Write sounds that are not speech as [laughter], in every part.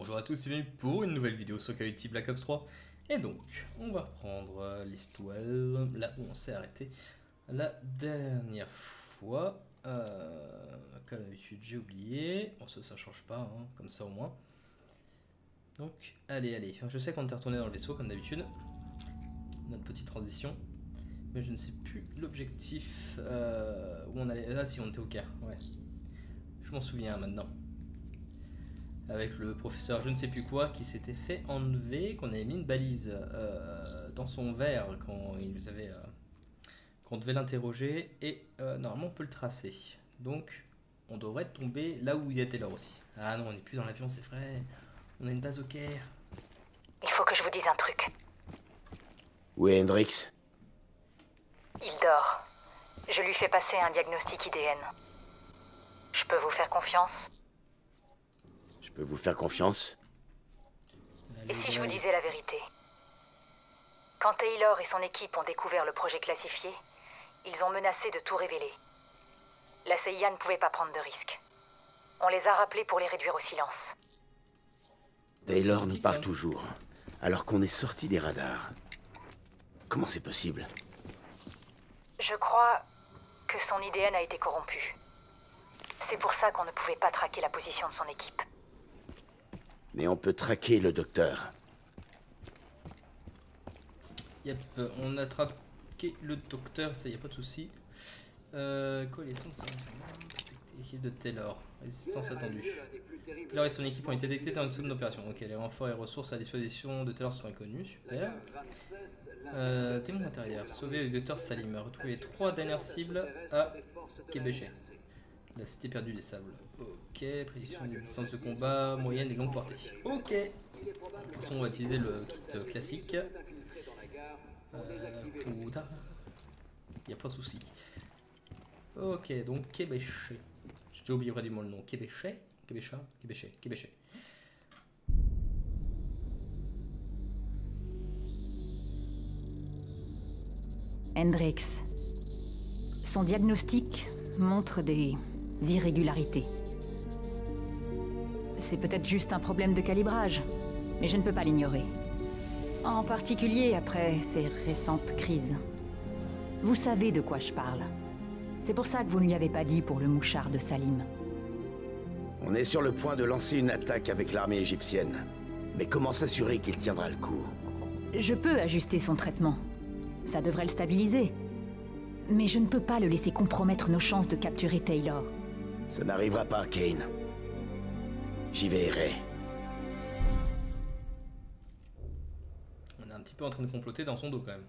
Bonjour à tous et bienvenue pour une nouvelle vidéo sur Call Black Ops 3. Et donc, on va reprendre euh, l'histoire là où on s'est arrêté la dernière fois. Euh, comme d'habitude, j'ai oublié. Bon, ça, ça change pas, hein, comme ça au moins. Donc, allez, allez. Je sais qu'on est retourné dans le vaisseau, comme d'habitude. Notre petite transition. Mais je ne sais plus l'objectif euh, où on allait. Ah, si, on était au Caire, ouais. Je m'en souviens maintenant avec le professeur je ne sais plus quoi qui s'était fait enlever, qu'on avait mis une balise euh, dans son verre quand il nous avait, euh, qu'on devait l'interroger et euh, normalement on peut le tracer. Donc on devrait tomber là où il était là aussi. Ah non, on n'est plus dans l'avion, c'est vrai. On a une base au Caire. Il faut que je vous dise un truc. Où est Hendrix? Il dort. Je lui fais passer un diagnostic IDN. Je peux vous faire confiance? Je peux vous faire confiance Et si je vous disais la vérité Quand Taylor et son équipe ont découvert le projet classifié, ils ont menacé de tout révéler. La CIA ne pouvait pas prendre de risques. On les a rappelés pour les réduire au silence. Taylor nous parle toujours, alors qu'on est sorti des radars. Comment c'est possible? Je crois que son IDN a été corrompu. C'est pour ça qu'on ne pouvait pas traquer la position de son équipe. Mais on peut traquer le docteur. Yep, euh, on a traqué le docteur, ça y a pas de souci. Euh, connaissance équipe de Taylor, résistance attendue. Taylor et son équipe ont été détectés dans une zone d'opération. Ok, les renforts et ressources à disposition de Taylor sont inconnus, super. Euh, témoin intérieur, sauver le docteur Salim, retrouver trois dernières cibles à Québéchet. La cité perdue des sables. Ok, prédiction des distances de combat, moyenne et longue portée. Ok. De toute façon, on va utiliser le kit classique. Euh, putain. Y a pas de souci. Ok, donc Québéchet. J'ai oublié vraiment le nom. Québéchet Québéchat Québéchet Québéchet. Hendrix. Son diagnostic montre des irrégularités. C'est peut-être juste un problème de calibrage, mais je ne peux pas l'ignorer. En particulier après ces récentes crises. Vous savez de quoi je parle. C'est pour ça que vous ne lui avez pas dit pour le mouchard de Salim. On est sur le point de lancer une attaque avec l'armée égyptienne. Mais comment s'assurer qu'il tiendra le coup? Je peux ajuster son traitement. Ça devrait le stabiliser. Mais je ne peux pas le laisser compromettre nos chances de capturer Taylor. Ça n'arrivera pas, Kane. J'y veillerai. On est un petit peu en train de comploter dans son dos quand même.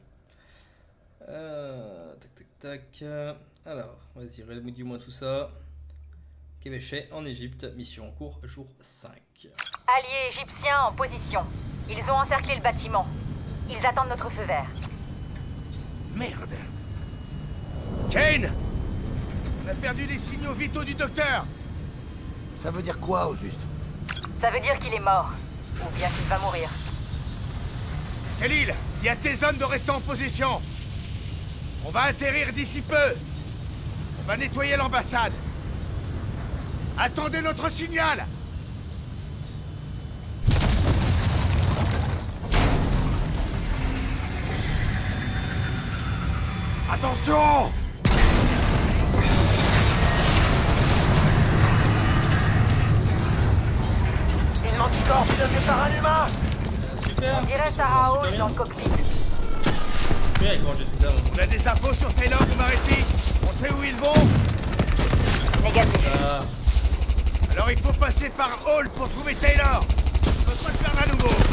Euh, tac tac tac. euh, Alors, vas-y, dis-moi tout ça. Québéchet en Égypte, mission en cours, jour 5. Alliés égyptiens en position. Ils ont encerclé le bâtiment. Ils attendent notre feu vert. Merde Kane On a perdu les signaux vitaux du docteur Ça veut dire quoi au juste Ça veut dire qu'il est mort. Ou bien qu'il va mourir. Khalil, il y a tes hommes de rester en position On va atterrir d'ici peu On va nettoyer l'ambassade Attendez notre signal Attention manticore pilotée par un humain Super. On dirait Sarah Hall dans le cockpit. Super, j'ai fait ça moi On a des infos sur Taylor ou Maretti On sait où ils vont Négatif. Ah, Alors il faut passer par Hall pour trouver Taylor. On peut pas le faire à nouveau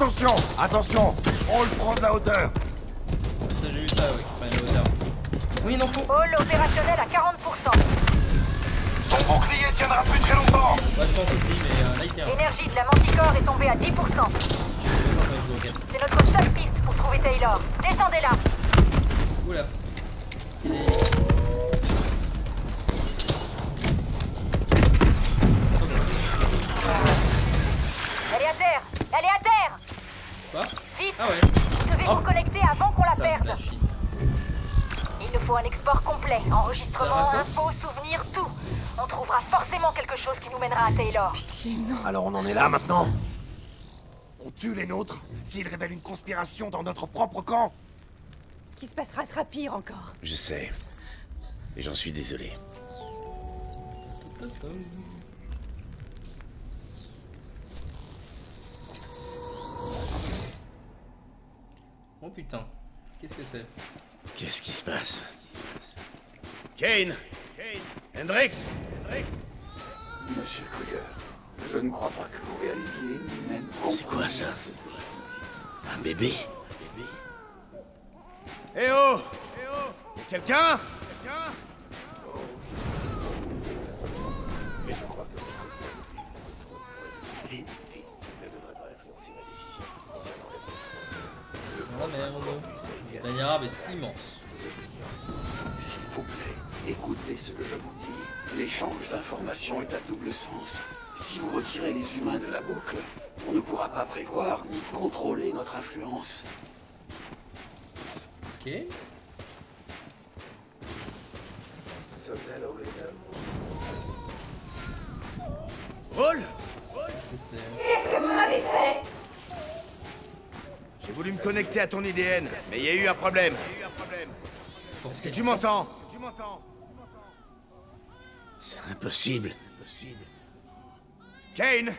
Attention Attention On le prend de la hauteur Ça j'ai vu ça, oui, qui prenait la hauteur. Oui, en faut. Hall opérationnel à 40%. Son bouclier tiendra plus très longtemps Bah, je pense aussi, mais euh, là il tient. L'énergie de la manticore est tombée à 10%. Je sais même pas comment jouer au game. C'est notre seule piste pour trouver Taylor. Descendez là. Oula. Il est Ah ouais. Vous devez Oh. vous connecter avant qu'on la Ça perde. Il nous faut un export complet. Enregistrement, infos, souvenirs, tout. On trouvera forcément quelque chose qui nous mènera à Taylor. Alors on en est là maintenant On tue les nôtres s'ils révèlent une conspiration dans notre propre camp Ce qui se passera sera pire encore. Je sais. Et j'en suis désolé. Oh putain. Qu'est-ce que c'est? Qu'est-ce qui se passe? Kane! Hendrix! Monsieur Krieger, je ne crois pas que vous réalisiez même C'est quoi ça? Un bébé? Eh oh! Eh oh! Quelqu'un Quelqu'un? Le dernier arbre est immense. S'il vous plaît, écoutez ce que je vous dis. L'échange d'informations est à double sens. Si vous retirez les humains de la boucle, on ne pourra pas prévoir ni contrôler notre influence. Ok. Roll C'est c'est. Voulu me connecter à ton IDN, mais il y a eu un problème. Est-ce que tu m'entends? C'est impossible. Kane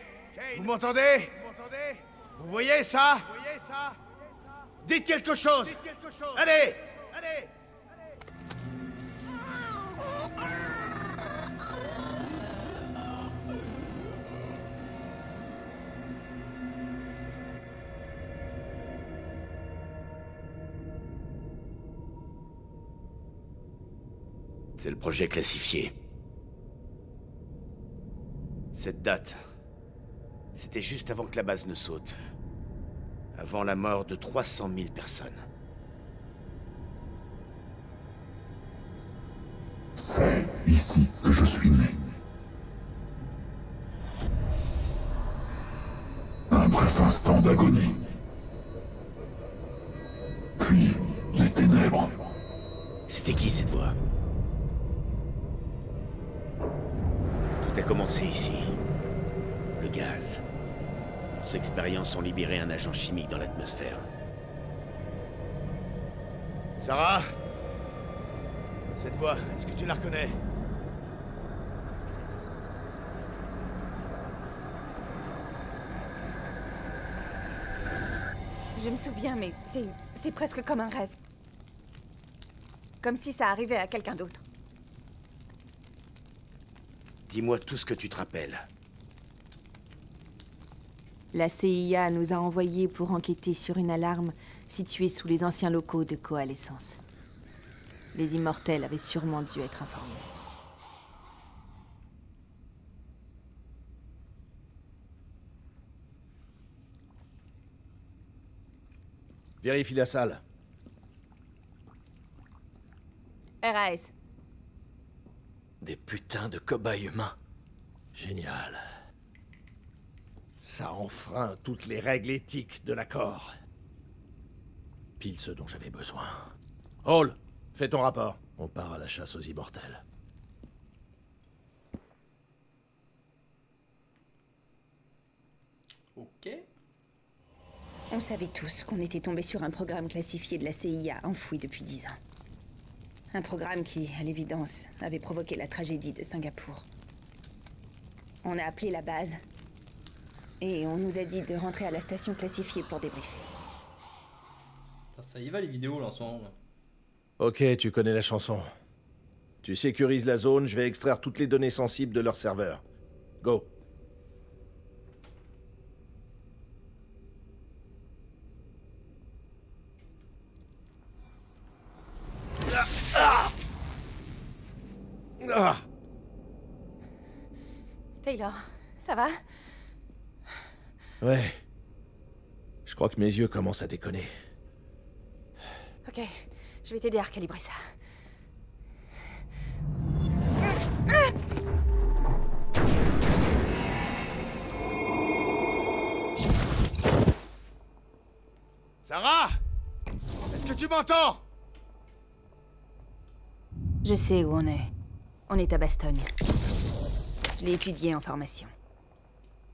Vous m'entendez? Vous voyez ça? Dites quelque chose. Allez Allez C'est le projet classifié. Cette date, c'était juste avant que la base ne saute. Avant la mort de 300 000 personnes. C'est ici que je suis né. Un bref instant d'agonie. Commencé ici. Le gaz. Leurs expériences ont libéré un agent chimique dans l'atmosphère. Sarah? Cette voix, est-ce que tu la reconnais? Je me souviens, mais c'est presque comme un rêve. Comme si ça arrivait à quelqu'un d'autre. Dis-moi tout ce que tu te rappelles. La CIA nous a envoyés pour enquêter sur une alarme située sous les anciens locaux de coalescence. Les immortels avaient sûrement dû être informés. Vérifie la salle. RAS. Des putains de cobayes humains. Génial. Ça enfreint toutes les règles éthiques de l'accord. Pile ce dont j'avais besoin. Hall, fais ton rapport. On part à la chasse aux immortels. Ok. On savait tous qu'on était tombé sur un programme classifié de la CIA enfoui depuis dix ans. Un programme qui, à l'évidence, avait provoqué la tragédie de Singapour. On a appelé la base et on nous a dit de rentrer à la station classifiée pour débriefer. Ça, ça y va les vidéos là en ce moment. Ok, tu connais la chanson. Tu sécurises la zone, je vais extraire toutes les données sensibles de leur serveur. Go. Ah Taylor, ça va? Ouais. Je crois que mes yeux commencent à déconner. Ok, je vais t'aider à recalibrer ça. Sarah Est-ce que tu m'entends? Je sais où on est. On est à Bastogne. Je l'ai étudié en formation.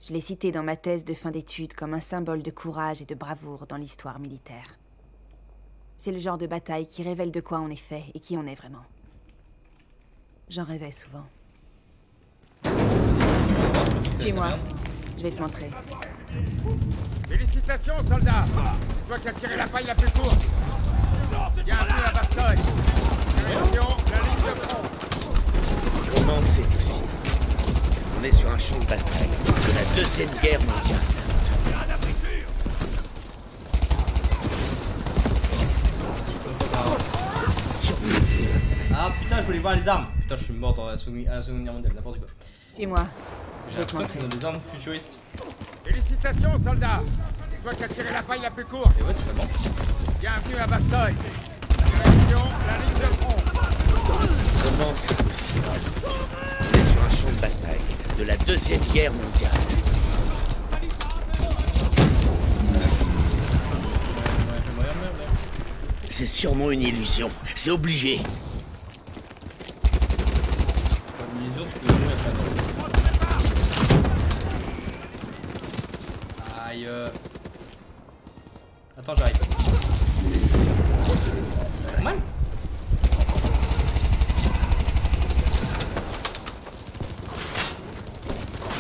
Je l'ai cité dans ma thèse de fin d'études comme un symbole de courage et de bravoure dans l'histoire militaire. C'est le genre de bataille qui révèle de quoi on est fait et qui on est vraiment. J'en rêvais souvent. Suis-moi. Je vais te montrer. Félicitations, soldats C'est toi qui as tiré la paille la plus courte Bienvenue à Bastogne Direction, la ligne de front Comment c'est possible On est sur un champ de bataille de la Deuxième Guerre mondiale. Ah putain, je voulais voir les armes. Putain, je suis mort dans la seconde, à la seconde guerre mondiale, n'importe quoi. Suis-moi. J'ai l'impression qu'ils ont des armes futuristes. Félicitations, soldats C'est toi qui as tiré la paille la plus courte Et ouais, totalement. Bienvenue à Bastogne Direction, la ligne de front Comment c'est possible? On est sur un champ de bataille de la Deuxième Guerre mondiale. C'est sûrement une illusion. C'est obligé. Les ours, tu peux mourir là-dedans. Aïe. euh. Attends, j'arrive. C'est mal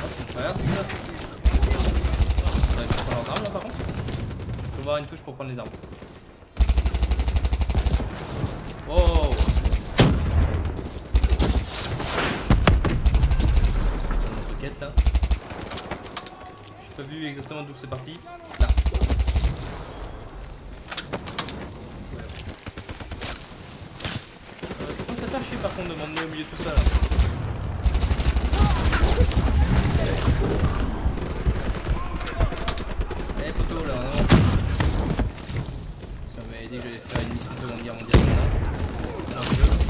Hop, on traverse. On va prendre leurs armes là par contre. Faut voir une touche pour prendre les armes. Oh Dans ce quête là. J'ai pas vu exactement d'où c'est parti. Là. Euh, je par contre de m'emmener au milieu de tout ça là? Eh poteau là, non Ça m'avait dit que j'allais faire une mission de seconde guerre mondiale là. Dans le jeu.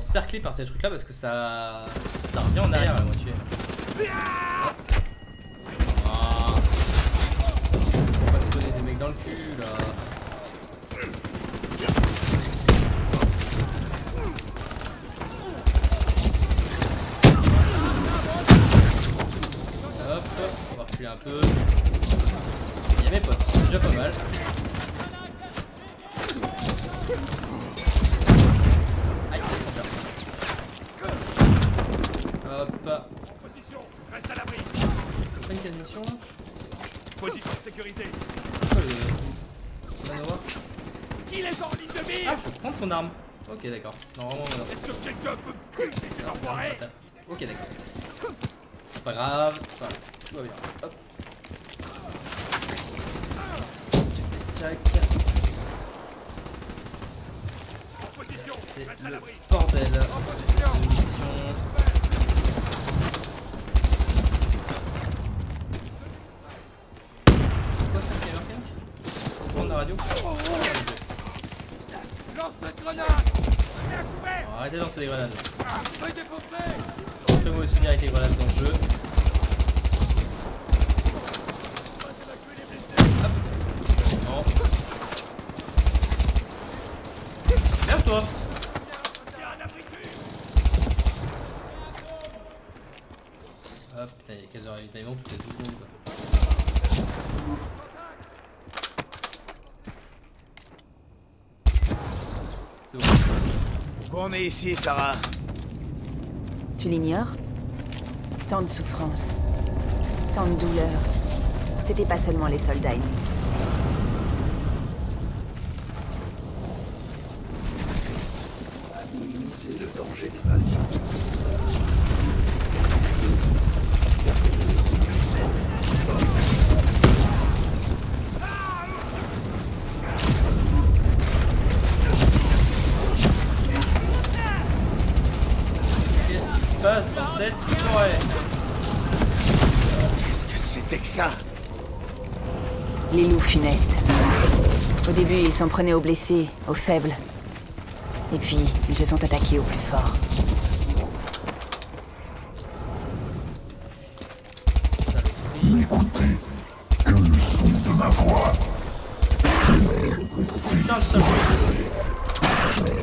En fait, on se fait encercler par ces trucs là parce que ça. ça revient en arrière la Hop. Position Reste à l'abri C'est pas une quelle mission là Position sécurisée quoi le. Manoir Qui les en ligne de Ah, mire je peux prendre son arme. Ok, d'accord. Normalement, on a- Est-ce que quelqu'un peut buter ces enfoirés Ok, d'accord. C'est pas grave, c'est pas grave. Tout va bien. Hop. Tac, tac, tac. En position C'est le bordel. Cette mission. C'est quoi ça qui est marqué Faut prendre la radio Oh, Lance cette grenade Mets à lancer des grenades dans le jeu. Hop. Non. Lève-toi Hop, putain, il y a 15 heures ravitaillement toutes les 12 secondes. quoi. C'est bon. Pourquoi on est ici, Sarah Tu l'ignores? Tant de souffrance, tant de douleur. C'était pas seulement les soldats ennemis. S'en prenaient aux blessés, aux faibles. Et puis, ils se sont attaqués aux plus forts. N'écoutez que le son de ma voix. Putain de salope.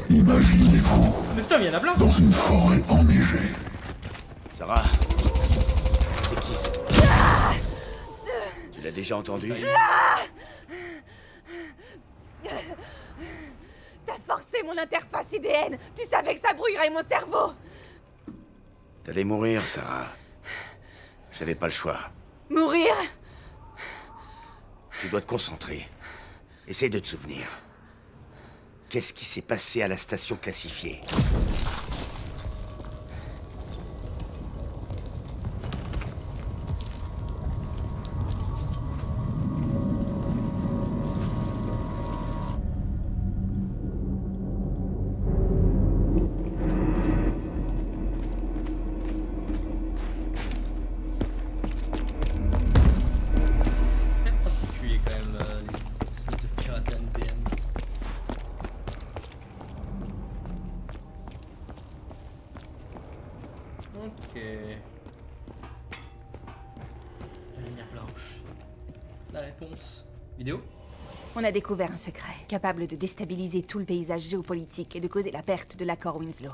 Imaginez-vous Mais putain, mais il y en a plein dans une forêt enneigée. Sarah C'est qui ça? Tu l'as déjà entendu T'as forcé mon interface IDN Tu savais que ça brouillerait mon cerveau T'allais mourir, Sarah. J'avais pas le choix. Mourir? Tu dois te concentrer. Essaye de te souvenir. Qu'est-ce qui s'est passé à la station classifiée? Découvert un secret, capable de déstabiliser tout le paysage géopolitique et de causer la perte de l'accord Winslow.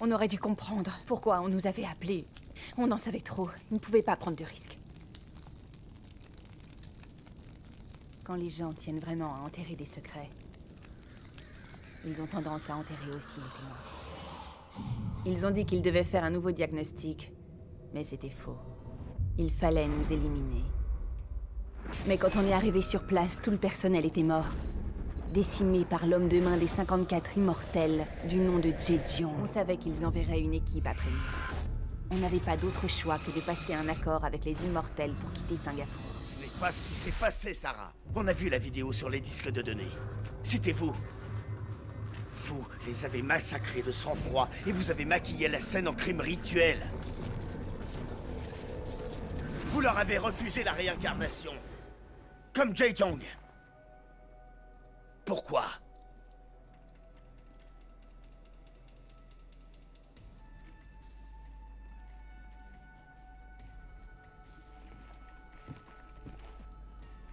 On aurait dû comprendre pourquoi on nous avait appelés. On en savait trop, ils ne pouvaient pas prendre de risques. Quand les gens tiennent vraiment à enterrer des secrets, ils ont tendance à enterrer aussi les témoins. Ils ont dit qu'ils devaient faire un nouveau diagnostic, mais c'était faux. Il fallait nous éliminer. Mais quand on est arrivé sur place, tout le personnel était mort. Décimé par l'homme de main des 54 immortels du nom de Jedion. On savait qu'ils enverraient une équipe après nous. On n'avait pas d'autre choix que de passer un accord avec les immortels pour quitter Singapour. Ce n'est pas ce qui s'est passé, Sarah. On a vu la vidéo sur les disques de données. C'était vous. Vous les avez massacrés de sang-froid et vous avez maquillé la scène en crime rituel. Vous leur avez refusé la réincarnation. Comme Jay Jong. Pourquoi?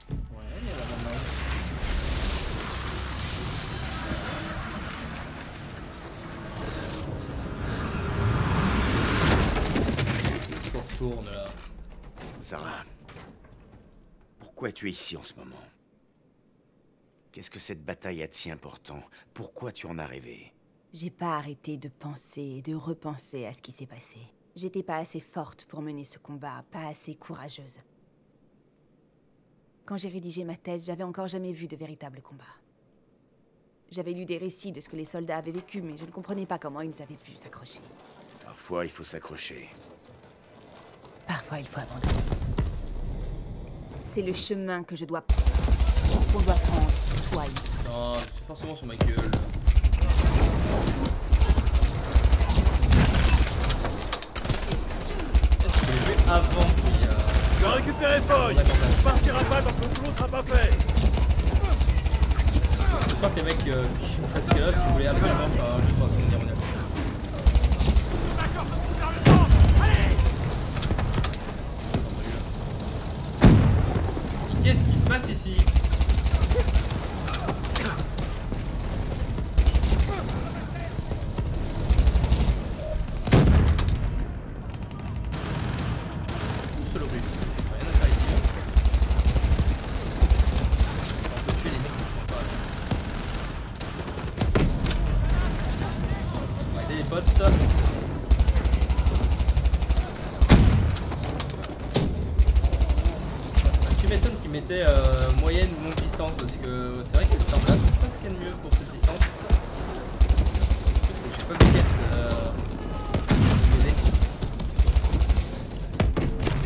Ouais, il y a la maman. Est-ce qu'on retourne là Sarah, pourquoi tu es ici en ce moment? Qu'est-ce que cette bataille a de si important? Pourquoi tu en as rêvé? J'ai pas arrêté de penser et de repenser à ce qui s'est passé. J'étais pas assez forte pour mener ce combat, pas assez courageuse. Quand j'ai rédigé ma thèse, j'avais encore jamais vu de véritable combat. J'avais lu des récits de ce que les soldats avaient vécu, mais je ne comprenais pas comment ils avaient pu s'accrocher. Parfois, il faut s'accrocher. Parfois, il faut abandonner. C'est le chemin que je dois prendre. Qu'on doit prendre, toi et moi. Non, c'est forcément sur ma gueule. Je l'ai fait avant qu'il y a... Tu as récupéré Foy. On partira pas tant que le boulot sera pas fait Je sens que les mecs euh, qui ont fait ce gars ils voulaient absolument faire un jeu sur un souvenir. On passe ici Seul au but. Ça n'a rien à faire ici. On peut tuer les mecs qui sont pas là. On va aider les potes. Tu m'étonnes qu'ils mettaient euh, moyenne ou longue distance parce que c'est vrai que cette en place c'est pas ce qu'il y a de mieux pour cette distance. Le truc c'est que j'ai pas de pièces euh, m'aider.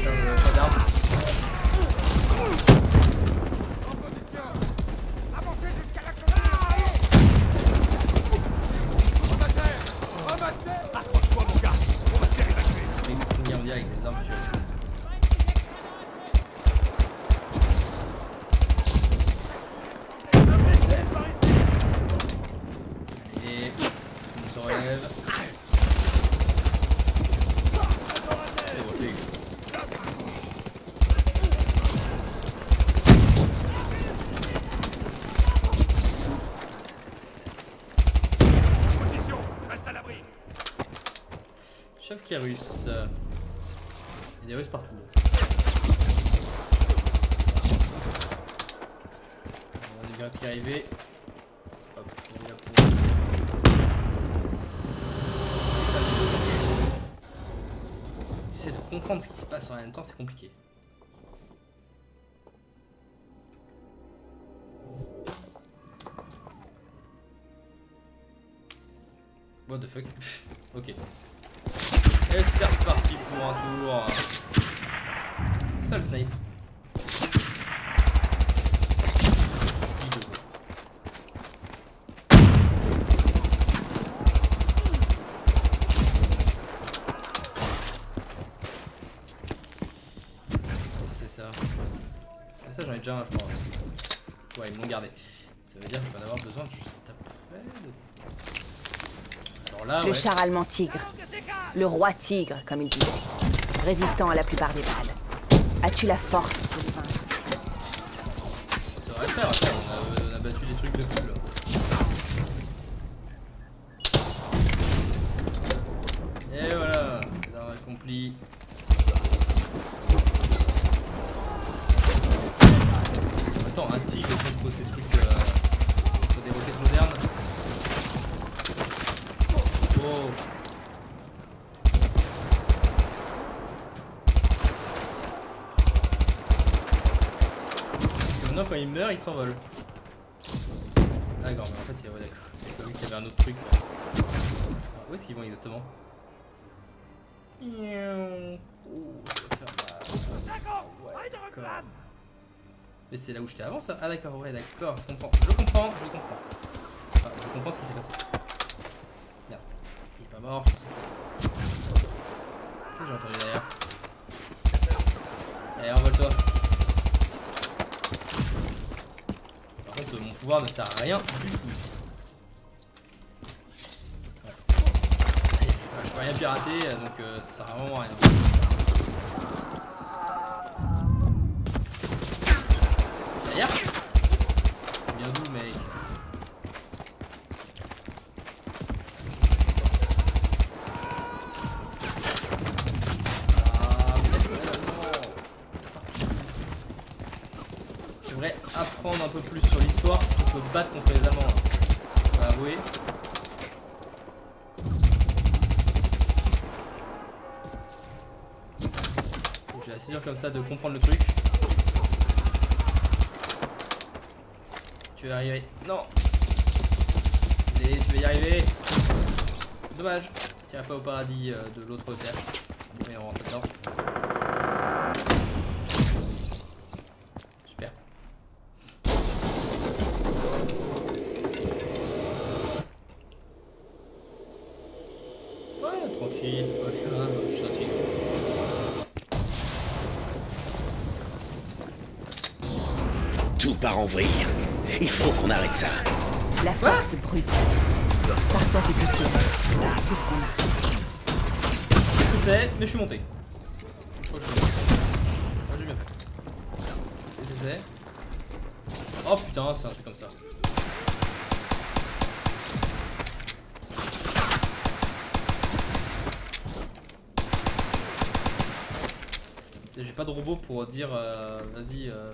Euh, pas d'armes. Accroche-toi, mon gars. On va te faire évacuer. Les mecs sont mis en direct avec des armes, tu vois. Il y a des Russes partout. On est bien ce qui est arrivé. Hop, on est là pour J'essaie de comprendre ce qui se passe en même temps, c'est compliqué. What the fuck? [laughs] Ok. Et c'est reparti pour un tour. Ça le snipe. C'est ça. Ah, ça j'en ai déjà un je crois. Ouais ils m'ont gardé. Ça veut dire que je vais en avoir besoin juste après. Alors là, Le ouais. char allemand Tigre. Le roi Tigre, comme il disait. Résistant à la plupart des balles. As-tu la force pour le vaincre Ça va faire, après, on a, battu des trucs de fou là. Et voilà, armes accompli. Attends, un tigre contre ces trucs, euh, contre des roquettes modernes. Oh. Parce que maintenant quand il meurt, il s'envole. D'accord, mais en fait, il- ouais, d'accord. J'ai vu qu'il y avait un autre truc. Où est-ce qu'ils vont exactement? Mais c'est là où j'étais avant ça Ah d'accord, ouais, d'accord, je comprends. Je comprends, je comprends. Enfin, je comprends ce qui s'est passé. Merde, il est pas mort, je sais pas. Qu'est-ce que j'ai entendu derrière? Allez, envole-toi. Mon pouvoir ne sert à rien du tout je peux rien pirater, donc euh, ça sert vraiment à rien. Derrière Bien d'où, mec Ah, mais non. Je devrais apprendre un peu plus sur l'histoire pour me battre contre les Allemands. hein. Faut avouer. J'ai assez dur comme ça de comprendre le truc. Tu vas y arriver. Non Allez, tu vas y arriver. Dommage. Tu iras pas au paradis euh, de l'autre terre. Mais on rentre dedans. Super. Ouais, tranquille. Ouais, je suis un tigre. Tout part en vrille. Il faut qu'on arrête ça. La force brute. Parfois, c'est tout ce reste. Tout ce qu'on a. Je sais ce que c'est, mais je suis monté. Monté. Ah, j'ai bien fait. Qu'est-ce que c'est Oh putain, c'est un truc comme ça. J'ai pas de robot pour dire euh, vas-y. Euh...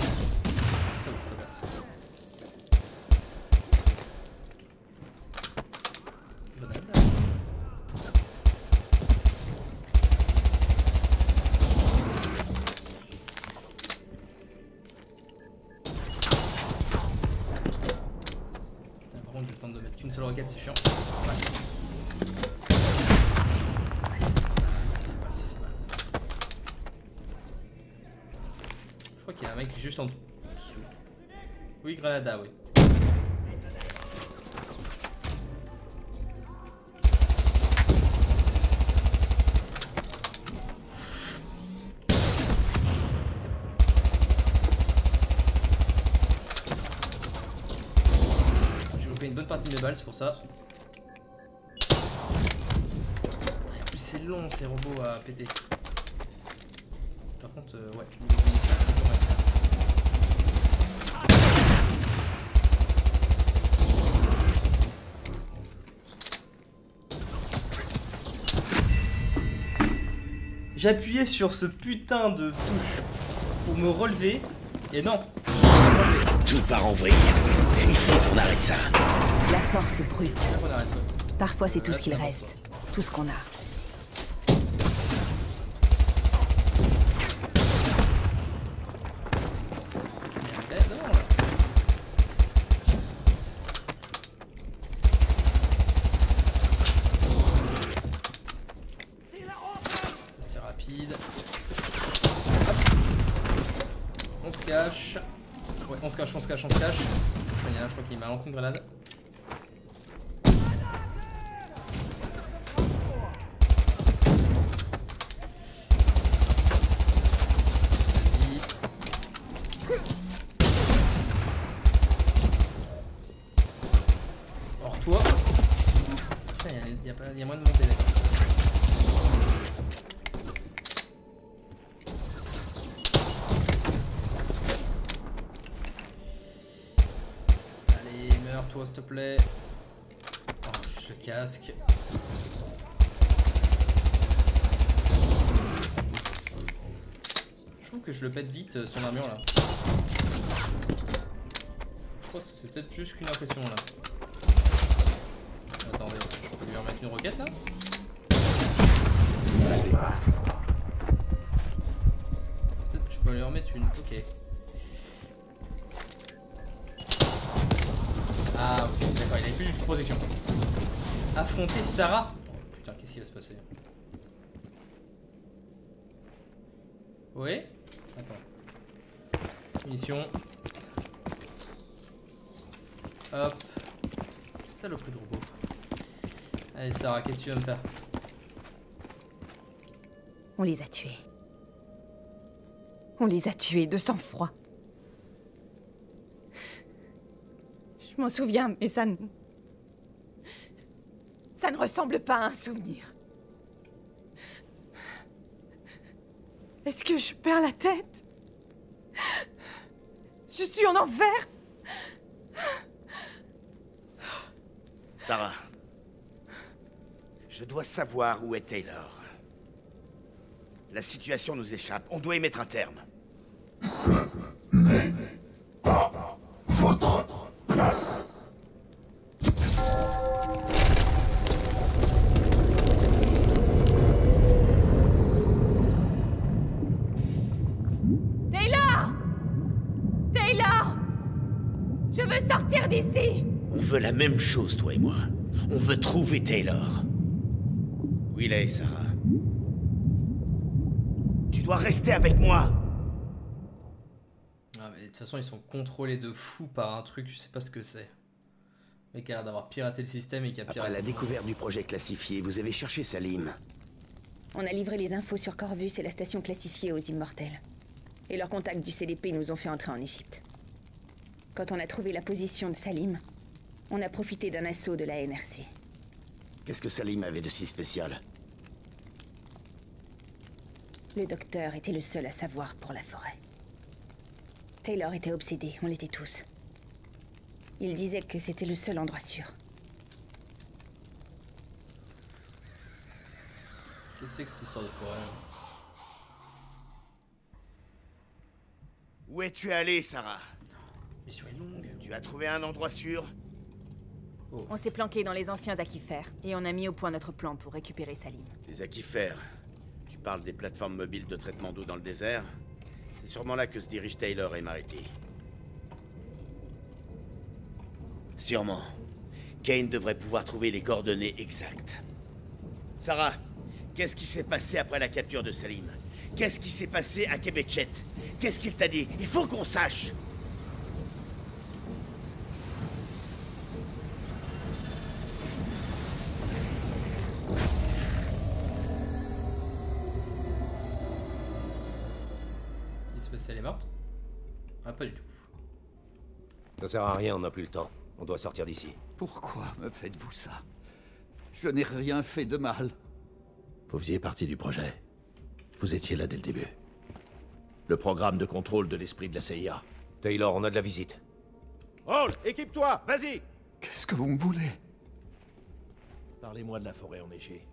Oui, Granada, oui. J'ai loupé une bonne partie de mes balles, c'est pour ça. En plus, c'est long ces robots à péter. contre, euh, ouais. J'appuyais sur ce putain de touche pour me relever et non. Tout part en vrille. Il faut qu'on arrête ça. La force brute. Parfois, c'est tout ce qu'il reste. Tout ce qu'on a. une grenade. Or toi. Y, a, y a moyen de monter là. S'il te plaît. Oh, juste le casque. Je trouve que je le pète vite euh, son armure là. Je crois que c'est peut-être juste qu'une impression là. Attendez, je peux lui remettre une roquette là Peut-être que je peux lui remettre une. Ok. Protection. Affronter Sarah Oh, Putain, qu'est-ce qui va se passer Oui Attends. Munitions. Hop. Saloperie de robot. Allez, Sarah, qu'est-ce que tu vas me faire On les a tués. On les a tués de sang-froid. Je m'en souviens, mais ça ne... Ça ne ressemble pas à un souvenir. Est-ce que je perds la tête? Je suis en enfer Sarah. Je dois savoir où est Taylor. La situation nous échappe. On doit y mettre un terme. Même chose, toi et moi. On veut trouver Taylor. Où il est, Sarah? Tu dois rester avec moi. Ah, mais de toute façon, ils sont contrôlés de fou par un truc, je sais pas ce que c'est. Le mec a l'air d'avoir piraté le système et qui a Après piraté. la le- découverte du projet classifié, vous avez cherché Salim. On a livré les infos sur Corvus et la station classifiée aux Immortels. Et leurs contacts du CDP nous ont fait entrer en Égypte. Quand on a trouvé la position de Salim, on a profité d'un assaut de la NRC. Qu'est-ce que Salim avait de si spécial? Le docteur était le seul à savoir pour la forêt. Taylor était obsédé, on l'était tous. Il disait que c'était le seul endroit sûr. Qu'est-ce que c'est que cette histoire de forêt là Où es-tu allé, Sarah? Mission est longue. Tu as trouvé un endroit sûr? On s'est planqué dans les anciens aquifères et on a mis au point notre plan pour récupérer Salim. Les aquifères. Tu parles des plateformes mobiles de traitement d'eau dans le désert C'est sûrement là que se dirigent Taylor et Marity. Sûrement. Kane devrait pouvoir trouver les coordonnées exactes. Sarah, qu'est-ce qui s'est passé après la capture de Salim? Qu'est-ce qui s'est passé à Québechet Qu'est-ce qu'il t'a dit? Il faut qu'on sache est morte Ah, pas du tout. Ça sert à rien, on n'a plus le temps. On doit sortir d'ici. Pourquoi me faites-vous ça? Je n'ai rien fait de mal. Vous faisiez partie du projet. Vous étiez là dès le début. Le programme de contrôle de l'esprit de la CIA. Taylor, on a de la visite. Hall, équipe-toi, vas-y Qu'est-ce que vous me voulez? Parlez-moi de la forêt enneigée.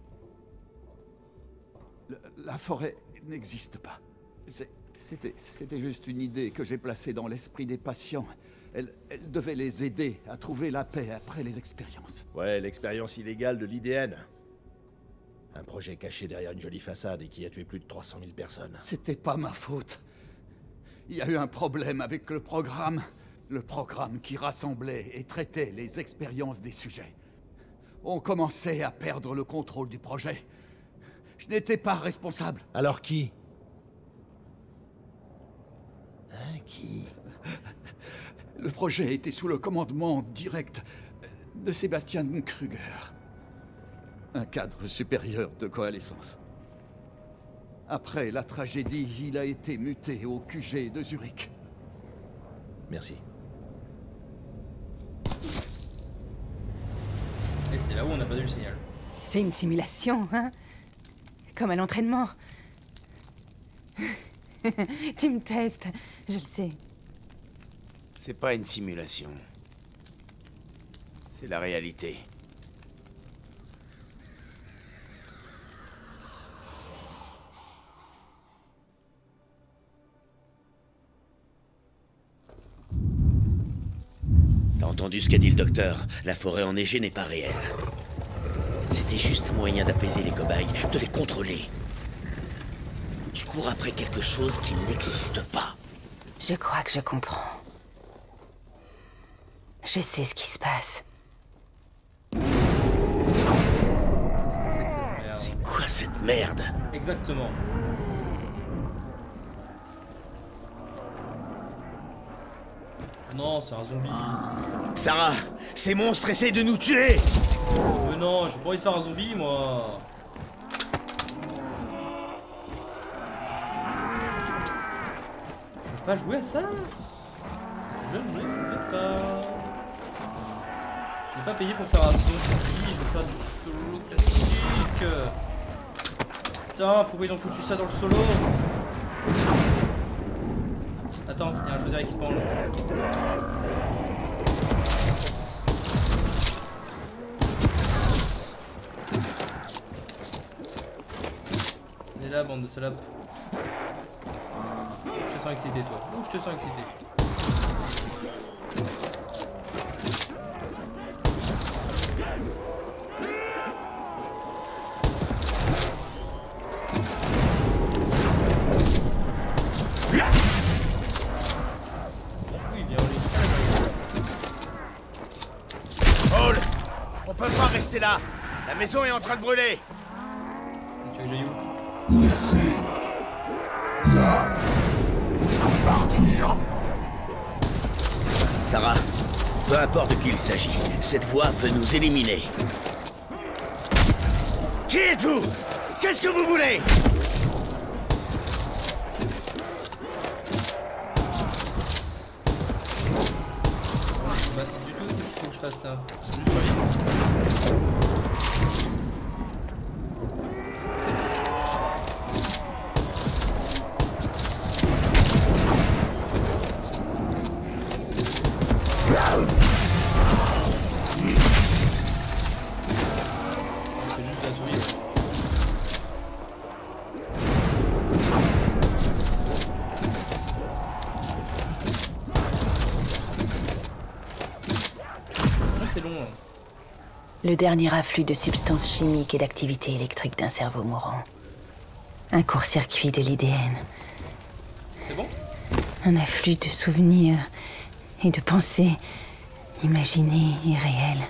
Le- La forêt n'existe pas. C'est- C'était juste une idée que j'ai placée dans l'esprit des patients. Elle, elle devait les aider à trouver la paix après les expériences. Ouais, l'expérience illégale de l'IDN. Un projet caché derrière une jolie façade et qui a tué plus de 300 000 personnes. C'était pas ma faute. Il y a eu un problème avec le programme. Le programme qui rassemblait et traitait les expériences des sujets. On commençait à perdre le contrôle du projet. Je n'étais pas responsable. Alors qui Hein, qui? Le projet était sous le commandement direct de Sébastien Kruger. Un cadre supérieur de coalescence. Après la tragédie, il a été muté au QG de Zurich. Merci. Et c'est là où on n'a pas eu le signal. C'est une simulation, hein? Comme à l'entraînement. [laughs] tu me testes, je le sais. C'est pas une simulation. C'est la réalité. T'as entendu ce qu'a dit le docteur? La forêt enneigée n'est pas réelle. C'était juste un moyen d'apaiser les cobayes, de les contrôler. Cours après quelque chose qui n'existe pas. Je crois que je comprends. Je sais ce qui se passe. C'est quoi cette merde? Exactement. Non, c'est un zombie. Sarah, ces monstres essayent de nous tuer Mais non, j'ai pas envie de faire un zombie, moi. Je veux pas jouer à ça? Je ne veux pas. Je n'ai pas payé pour faire un zombie, je veux faire du solo classique. Putain, pourquoi ils ont foutu ça dans le solo? Attends, il y a un choisir équipement là. Est là, bande de salopes. Sens excité, toi. Ouh, je te sens excité. On peut pas rester là La maison est en train de brûler Tu veux que j'aille où? Peu importe de qui il s'agit, cette voix veut nous éliminer. Qui êtes-vous? Qu'est-ce que vous voulez? Le dernier afflux de substances chimiques et d'activité électrique d'un cerveau mourant. Un court-circuit de l'IDN. C'est bon? Un afflux de souvenirs et de pensées imaginées et réelles.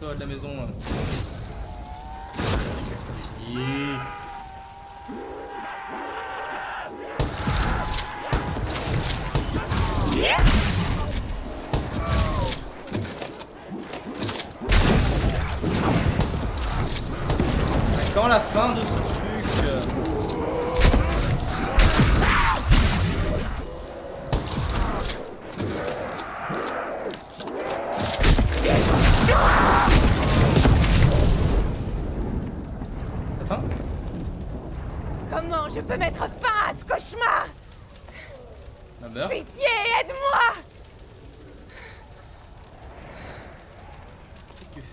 De la maison.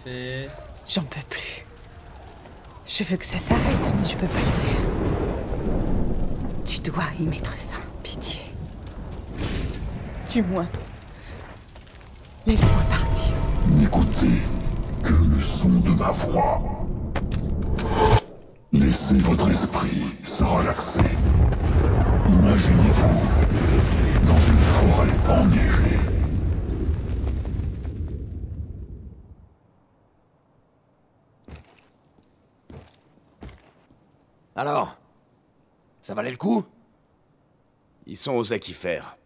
J'en peux plus. Je veux que ça s'arrête, mais je peux pas le faire. Tu dois y mettre fin, pitié. Du moins, laisse-moi partir. N'écoutez que le son de ma voix. Laissez votre esprit se relaxer. Imaginez-vous dans une forêt enneigée. Le coup Ils sont aux aquifères.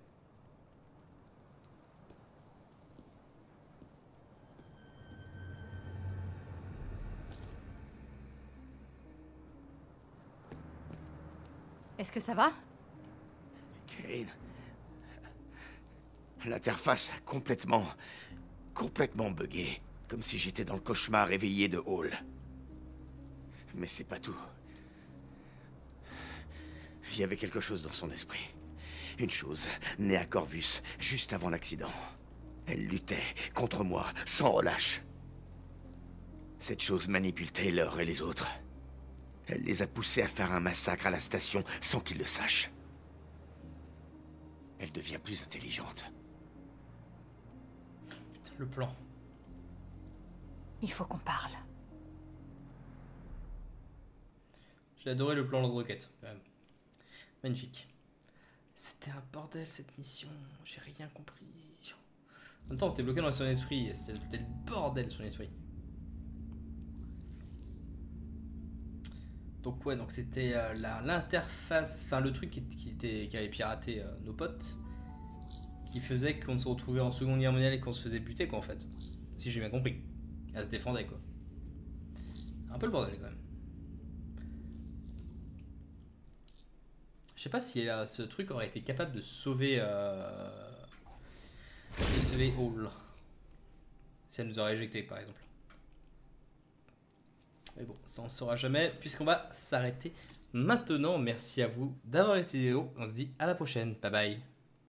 Est-ce que ça va? Kane. L'interface a complètement. complètement buggé. Comme si j'étais dans le cauchemar réveillé de Hall. Mais c'est pas tout. Il y avait quelque chose dans son esprit. Une chose née à Corvus, juste avant l'accident. Elle luttait contre moi, sans relâche. Cette chose manipule Taylor et les autres. Elle les a poussés à faire un massacre à la station sans qu'ils le sachent. Elle devient plus intelligente. Le plan. Il faut qu'on parle. J'ai adoré le plan lance-roquette. quand même. Magnifique. C'était un bordel cette mission. J'ai rien compris. En même temps, t'es bloqué dans son esprit. C'était le bordel son esprit. Donc ouais, donc c'était euh, l'interface, enfin le truc qui, qui était, qui avait piraté euh, nos potes, qui faisait qu'on se retrouvait en Seconde Guerre mondiale et qu'on se faisait buter quoi en fait. Si j'ai bien compris. Elle se défendait quoi. Un peu le bordel quand même. Je sais pas si euh, ce truc aurait été capable de sauver. Euh... De sauver Hall. Si elle nous aurait éjecté par exemple. Mais bon, ça on saura jamais puisqu'on va s'arrêter maintenant. Merci à vous d'avoir vidéo. On se dit à la prochaine. Bye bye.